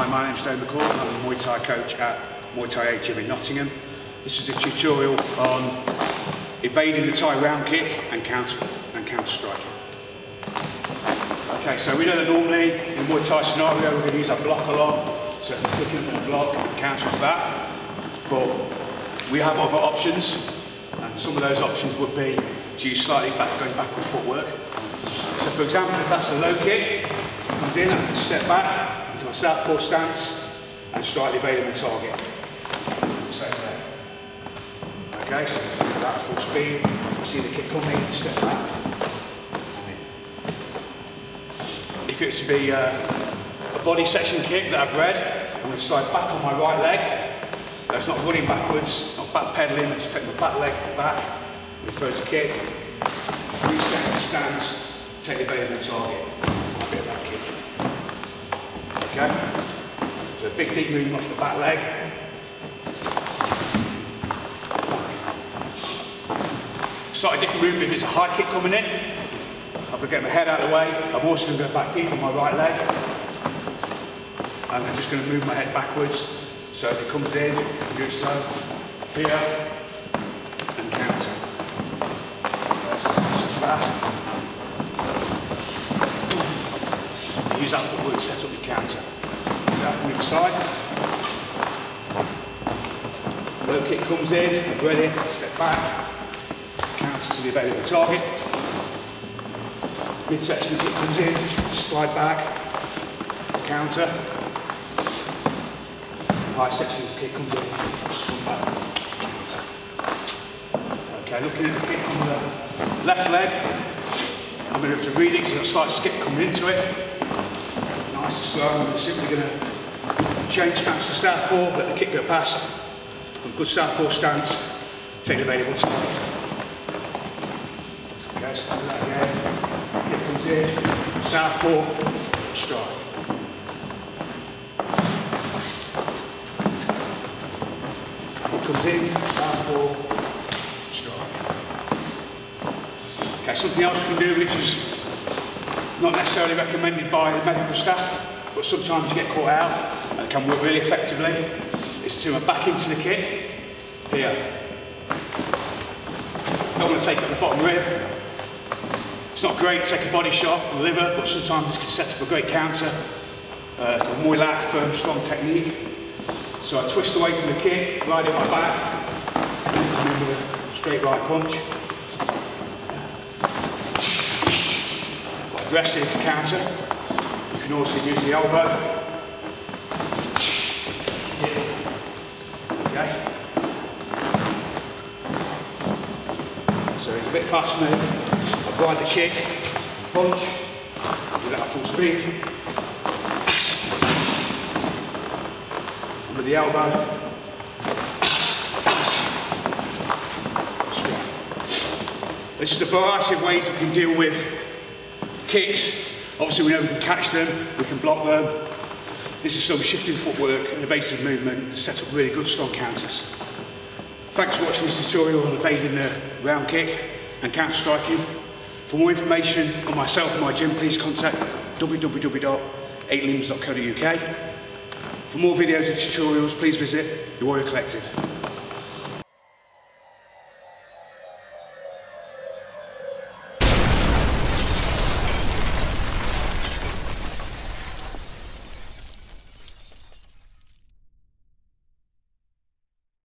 Hi, my name's Derry McCourt. I'm a Muay Thai coach at Muay Thai 8 Gym in Nottingham. This is a tutorial on evading the Thai round kick and counter and counter striking. Okay, so we know that normally in a Muay Thai scenario we're going to use our block a lot. So if we're kicking up a block and counter that. But we have other options and some of those options would be to use slightly back, going backward footwork. So for example, if that's a low kick, comes in, I can step back my southpaw stance and strike the available target. Same there. Okay, so that at full speed, I see the kick coming, step back. If it was to be uh, a body section kick that I've read, I'm going to slide back on my right leg. That's not running backwards, not back pedaling, just take my back leg back, reverse kick, Three reset stance, take the available target. A bit of that kick. Okay? So a big deep movement off the back leg. Slightly different movement if a high kick coming in. I'm going to get my head out of the way. I'm also going to go back deep on my right leg. And I'm just going to move my head backwards. So as it comes in, do it slow. Here, and counter. So fast. use that footwork to set up your counter. From other side. Low kick comes in, I'm ready, step back, counter to the available target. Midsection kick comes in, slide back, counter. High section kick comes in, swing back, counter. Okay, looking at the kick from the left leg, I'm going to have to read it because there's a slight skip coming into it nice and slow. I'm simply going to change stance to southpaw, let the kick go past. From good southpaw stance, take the available time. Okay, do that again. Kick comes in, southpaw, strike. Kick comes in, southpaw, strike. Okay, something else we can do, which is not necessarily recommended by the medical staff, but sometimes you get caught out can work really effectively, is to back into the kick, here. Don't want to take up the bottom rib. It's not great to take a body shot on the liver, but sometimes this can set up a great counter. Uh, Muay Lak, firm, strong technique. So I twist away from the kick, ride it my back, come in with a straight right punch. aggressive counter. You can also use the elbow. So it's a bit fast. I ride the kick, punch, do that at full speed. with the elbow. This is a variety of ways we can deal with Kicks, obviously we know we can catch them, we can block them. This is some shifting footwork and evasive movement to set up really good strong counters. Thanks for watching this tutorial on evading the round kick and counter striking. For more information on myself and my gym, please contact www.8limbs.co.uk. For more videos and tutorials, please visit The Warrior Collective.